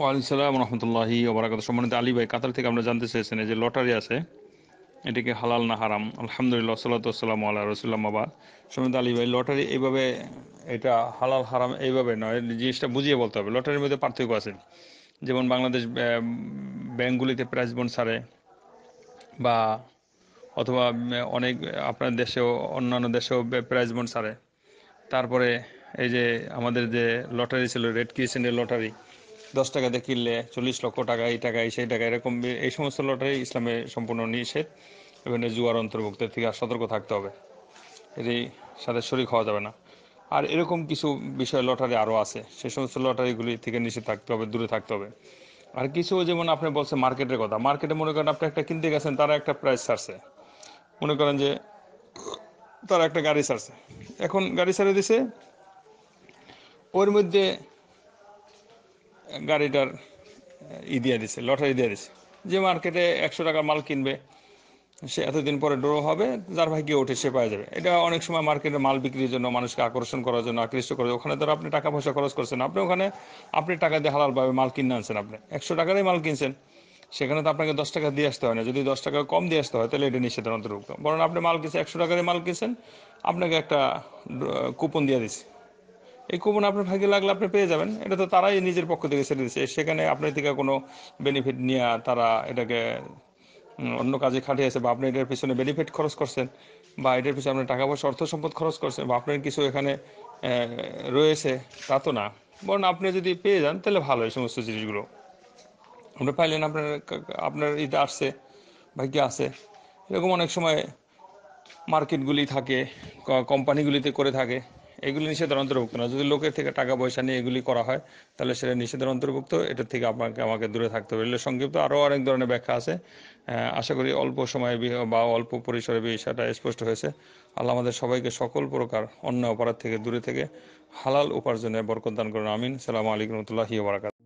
ওয়ালাইকুম সালাম রহমতুল্লাহি ওবরাকাত সম্মানিত আলী ভাই, কাতার থেকে আমরা জানতে চেয়েছেন যে লটারি আছে, এটাকে হালাল না হারাম? আলহামদুলিল্লাহ সাল্লাতাম আল্লাহ রসুল্লাম আবাদ সম্মানিত আলী ভাই, লটারি এইভাবে, এটা হালাল হারাম এইভাবে নয় জিনিসটা বুঝিয়ে বলতে হবে। লটারির মধ্যে পার্থক্য আছে। যেমন বাংলাদেশ ব্যাংকগুলিতে প্রাইজ বন্ড ছাড়ে, বা অথবা অনেক, আপনার দেশেও, অন্যান্য দেশেও প্রাইজ বন্ড ছাড়ে। তারপরে এই যে আমাদের যে লটারি ছিল, রেড ক্রিসেন্টের লটারি দশ টাকা দিয়ে কিনলে চল্লিশ লক্ষ টাকা, এই টাকা সেই টাকা, এরকম এই সমস্ত লটারি ইসলামে সম্পূর্ণ নিষেধ। এবং জুয়ার অন্তর্ভুক্ত থেকে সতর্ক থাকতে হবে। এরই সাথে শরিক হওয়া যাবে না। আর এরকম কিছু বিষয় লটারি আরও আছে। সেই সমস্ত লটারিগুলি থেকে নিষেধ থাকতে হবে, দূরে থাকতে হবে। আর কিছু যেমন আপনি বলছেন মার্কেটের কথা, মার্কেটে মনে করেন আপনি একটা কিনতে গেছেন, তারা একটা প্রাইস ছাড়ছে। মনে করেন যে তারা একটা গাড়ি ছাড়ছে। এখন গাড়ি ছাড়ে দিছে, ওর মধ্যে গাড়িটার ই দিয়ে দিছে, লটারি দিয়ে দিছে। যে মার্কেটে একশো টাকার মাল কিনবে, সে এতদিন পরে ড্র হবে, যার ভাই ভাগ্যে ওঠে সে পাওয়া যাবে। এটা অনেক সময় মার্কেটে মাল বিক্রির জন্য, মানুষকে আকর্ষণ করার জন্য, আকৃষ্ট করে ওখানে ধরো আপনি টাকা পয়সা খরচ করছেন, আপনি ওখানে, আপনি টাকা দিয়ে হালালভাবে মাল কিনে আনছেন আপনি। একশো টাকারই মাল কিনছেন, সেখানে তো আপনাকে দশ টাকা দিয়ে আসতে হয় না। যদি দশ টাকা কম দিয়ে আসতে হয়, তাহলে এটা নিষেধের অন্তর্ভুক্ত। বরং আপনি মাল কিনছেন, একশো টাকারই মাল কিনছেন, আপনাকে একটা কুপন দিয়ে দিচ্ছে এই কুপন আপনার ভাগ্যে লাগলে আপনি পেয়ে যাবেন। এটা তো তারাই নিজের পক্ষ থেকে ছেড়ে দিচ্ছে সেখানে আপনার থেকে কোনো বেনিফিট নিয়ে তারা এটাকে অন্য কাজে খাটিয়েছে বা আপনি এটার পিছনে বেনিফিট খরচ করছেন বা এটার পিছনে আপনার টাকা পয়সা, অর্থ সম্পদ খরচ করছেন বা আপনার কিছু এখানে রয়েছে, তা তো না। বরং আপনি যদি পেয়ে যান, তাহলে ভালো এই সমস্ত জিনিসগুলো। আপনি পাইলেন, আপনার আপনার এটা আসছে, ভাগ্যে আছে। এরকম অনেক সময় মার্কেটগুলি থাকে কোম্পানিগুলিতে করে থাকে। এগুলি নিষেধের অন্তর্ভুক্ত না। যদি লোকের থেকে টাকা পয়সা নিয়ে এগুলি করা হয়, তাহলে সেটা নিষেধের অন্তর্ভুক্ত। এটার থেকে আপনাকে, আমাকে দূরে থাকতে হবে। এগুলো সংক্ষিপ্ত আরও অনেক ধরনের ব্যাখ্যা আছে। আশা করি অল্প সময়ে বা অল্প পরিসরে বিষয়টা স্পষ্ট হয়েছে। আল্লাহ আমাদের সবাইকে সকল প্রকার অন্য অপরাধ থেকে দূরে থেকে হালাল উপার্জনে বরকদান করুন। আমিন। সালামু আলাইকুম রহমতুল্লাহি বারাকাত